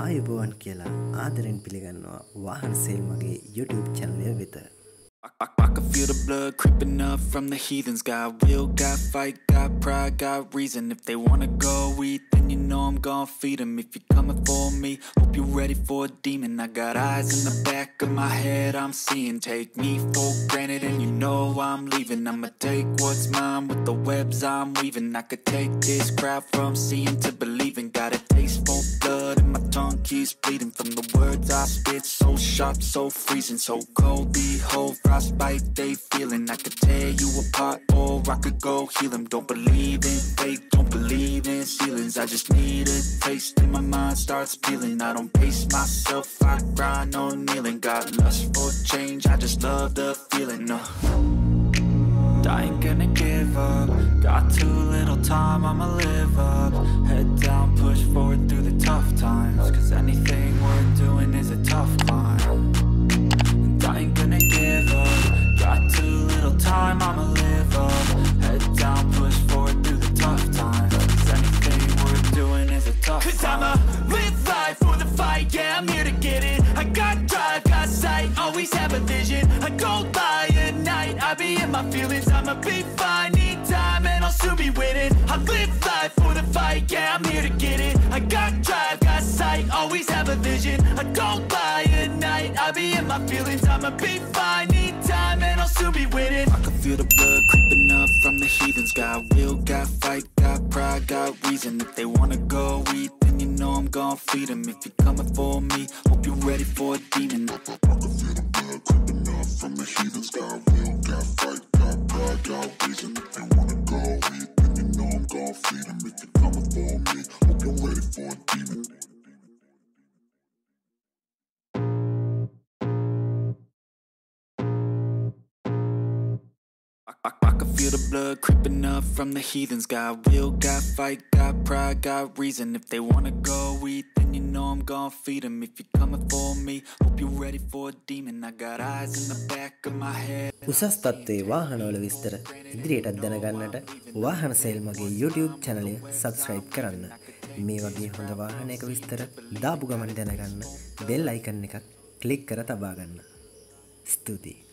ಆ ಯುಭವನ್ ಕೇಳ ಆದರೇನ್ ಪಿಲಿಗನ್ನು ವಾಹನ YouTube ಮಗಿ YouTube channel I can feel the blood creeping up from the heathens. Got will, got fight, got pride, got reason. If they wanna go eat, then you know I'm gonna feed them If you're coming for me, hope you're ready for a demon. I got eyes in the back of my head, I'm seeing. Take me for granted and you know I'm leaving. I'ma take what's mine with the webs I'm weaving. I could take this crowd from seeing to believing. Got a taste for blood keeps bleeding from the words I spit. So sharp, so freezing, so cold. Behold, frostbite they feeling. I could tear you apart, or I could go heal them. Don't believe in fate, don't believe in ceilings. I just need a taste, and my mind starts peeling. I don't pace myself, I grind on kneeling. Got lust for change, I just love the feeling. Uh. I ain't gonna give up. Got too little time, I'ma live I'ma live up. Head down, push forward through the tough times. Cause anything worth doing is a tough Cause. I'ma live life for the fight, yeah, I'm here to get it. I got drive, got sight, always have a vision. I go by at night, I be in my feelings. I'ma be fine, need time, and I'll soon be winning. I live life for the fight, yeah, I'm here to get it. I got drive, got sight, always have a vision. I go by at night, I be in my feelings. I'ma be fine, up from the heathens. Got will, got fight, got pride, got reason. If they wanna go eat, then you know I'm gonna feed them. If you're coming for me, hope you're ready for a demon. I the up from the heathens. Got will, got fight, got pride, got reason. If they wanna go eat, then you know I'm gon' feed 'em. If you're coming for me, hope you're ready for a demon. Feel the blood creeping up from the heathens. Got will, got fight, got pride, got reason. If they wanna go eat, then you know I'm gonna feed them. If you're coming for me, hope you're ready for a demon. I got eyes in the back of my head. උසස් තත්ත්වයේ වාහනවල විස්තර ඉදිරියටත් දැනගන්නට වාහන sale මගේ YouTube චැනලය subscribe කරන්න. මේ වගේ හොඳ වාහනයක විස්තර දාපු ගමන් දැනගන්න බෙල් අයිකන්න එකත් කලික් කර තබාගන්න. ස්තුතියි.